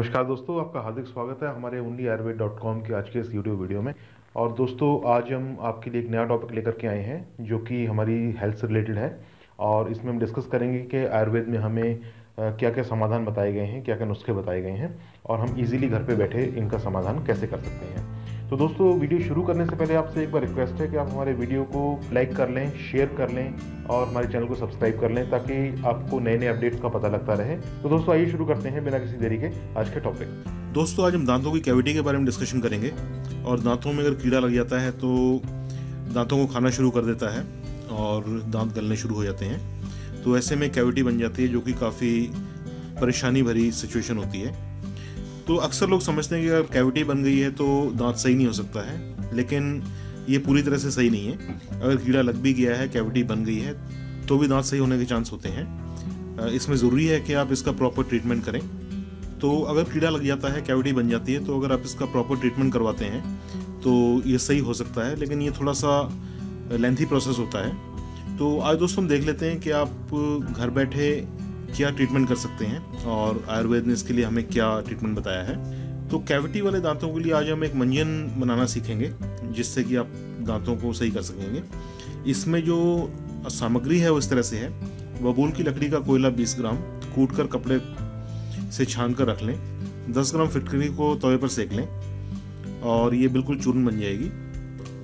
नमस्कार दोस्तों, आपका हार्दिक स्वागत है हमारे ओनली आयुर्वेद डॉट कॉम के आज के इस यूट्यूब वीडियो में। और दोस्तों, आज हम आपके लिए एक नया टॉपिक लेकर के आए हैं, जो कि हमारी हेल्थ से रिलेटेड है। और इसमें हम डिस्कस करेंगे कि आयुर्वेद में हमें क्या क्या समाधान बताए गए हैं क्या क्या नुस्खे बताए गए हैं। और हम इजीली घर पर बैठे इनका समाधान कैसे कर सकते हैं। तो दोस्तों, वीडियो शुरू करने से पहले आपसे एक बार रिक्वेस्ट है कि आप हमारे वीडियो को लाइक कर लें शेयर कर लें और हमारे चैनल को सब्सक्राइब कर लें ताकि आपको नए नए अपडेट्स का पता लगता रहे। तो दोस्तों, आइए शुरू करते हैं बिना किसी देरी के आज के टॉपिक दोस्तों, आज हम दांतों की कैविटी के बारे में डिस्कशन करेंगे और दांतों में अगर कीड़ा लग जाता है तो दांतों को खाना शुरू कर देता है और दांत गलने शुरू हो जाते हैं। तो ऐसे में कैविटी बन जाती है जो कि काफ़ी परेशानी भरी सिचुएशन होती है। तो अक्सर लोग समझते हैं कि अगर कैविटी बन गई है तो दांत सही नहीं हो सकता है, लेकिन ये पूरी तरह से सही नहीं है। अगर कीड़ा लग भी गया है कैविटी बन गई है तो भी दांत सही होने के चांस होते हैं। इसमें ज़रूरी है कि आप इसका प्रॉपर ट्रीटमेंट करें। तो अगर कीड़ा लग जाता है कैविटी बन जाती है तो अगर आप इसका प्रॉपर ट्रीटमेंट करवाते हैं तो ये सही हो सकता है, लेकिन ये थोड़ा सा लेंथी प्रोसेस होता है। तो आज दोस्तों हम देख लेते हैं कि आप घर बैठे क्या ट्रीटमेंट कर सकते हैं और आयुर्वेद ने इसके लिए हमें क्या ट्रीटमेंट बताया है? तो कैविटी वाले दांतों के लिए आज हम एक मंजन बनाना सीखेंगे, जिससे कि आप दांतों को सही कर सकेंगे। इसमें जो सामग्री है वो इस तरह से है। बबूल की लकड़ी का कोयला 20 ग्राम, कूट कर कपड़े से छान कर रख लें। 10 ग्राम फिटकरी को तवे पर सेक लें और ये बिल्कुल चूर्ण बन जाएगी।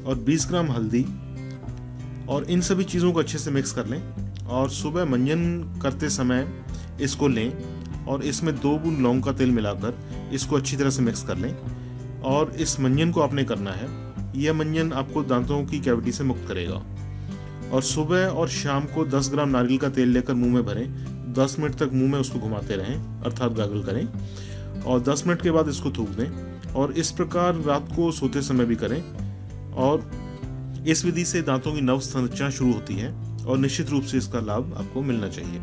और 20 ग्राम हल्दी और इन सभी चीज़ों को अच्छे से मिक्स कर लें। और सुबह मंजन करते समय इसको लें और इसमें दो बूंद लौंग का तेल मिलाकर इसको अच्छी तरह से मिक्स कर लें। और इस मंजन को आपने करना है, यह मंजन आपको दांतों की कैविटी से मुक्त करेगा। और सुबह और शाम को 10 ग्राम नारियल का तेल लेकर मुँह में भरें। 10 मिनट तक मुँह में उसको घुमाते रहें, अर्थात गागल करें। और 10 मिनट के बाद इसको थूक दें और इस प्रकार रात को सोते समय भी करें। और इस विधि से दांतों की नव संरचना शुरू होती है। और निश्चित रूप से इसका लाभ आपको मिलना चाहिए।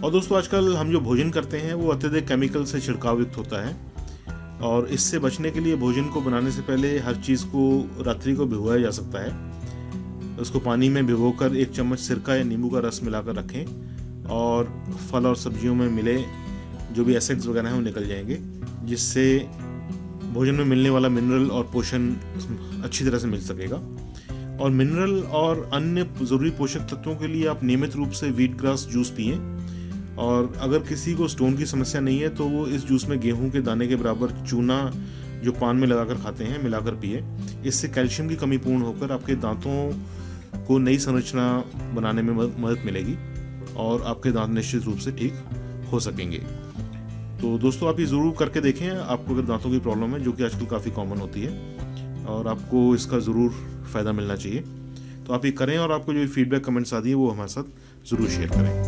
और दोस्तों, आजकल हम जो भोजन करते हैं, वो अत्यधिक केमिकल से छिड़काव युक्त होता है। और इससे बचने के लिए भोजन को बनाने से पहले हर चीज़ को रात्रि को भिगोया जा सकता है। उसको पानी में भिगोकर एक चम्मच सिरका या नींबू का रस मिलाकर रखें और फल और सब्जियों में मिले जो भी एसिड्स वगैरह हैं, वो निकल जाएँगे, जिससे भोजन में मिलने वाला मिनरल और पोषण अच्छी तरह से मिल सकेगा। और मिनरल और अन्य ज़रूरी पोषक तत्वों के लिए आप नियमित रूप से वीट ग्रास जूस पिए। और अगर किसी को स्टोन की समस्या नहीं है तो वो इस जूस में गेहूँ के दाने के बराबर चूना जो पान में लगाकर खाते हैं, मिलाकर पिए। इससे कैल्शियम की कमी पूर्ण होकर आपके दांतों को नई संरचना बनाने में मदद मिलेगी और आपके दांत निश्चित रूप से ठीक हो सकेंगे। तो दोस्तों, आप ये ज़रूर करके देखें, आपको अगर दांतों की प्रॉब्लम है, जो कि आजकल काफ़ी कॉमन होती है और आपको इसका ज़रूर फ़ायदा मिलना चाहिए। तो आप ये करें और आपको जो फीडबैक कमेंट्स आती है, वो हमारे साथ ज़रूर शेयर करें।